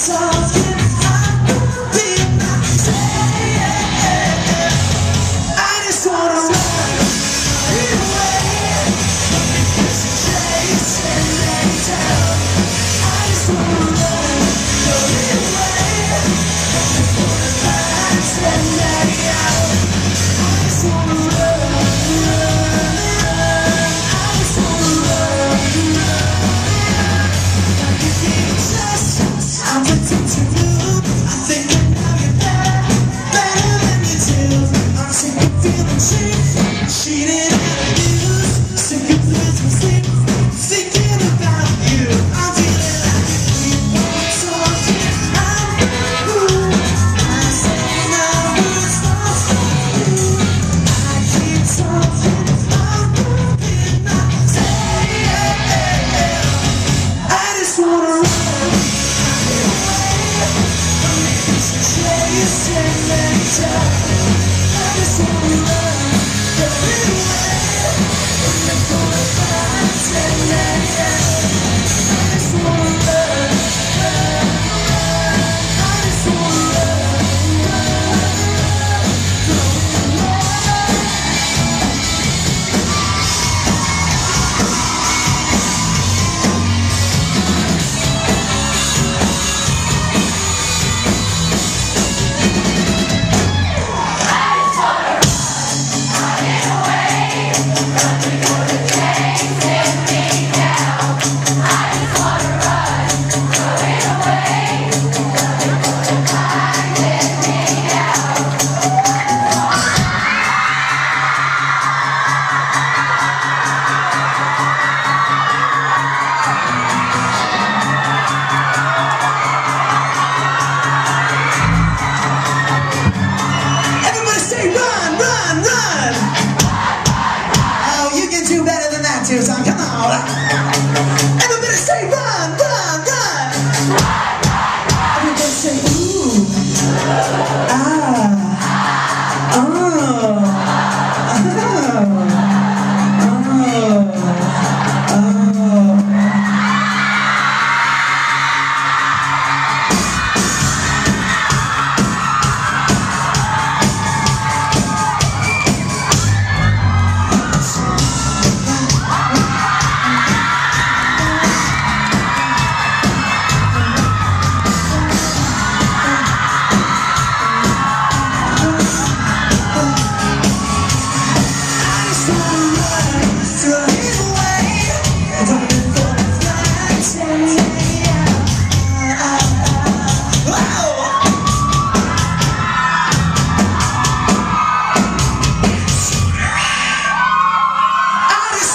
So. it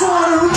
Slaughter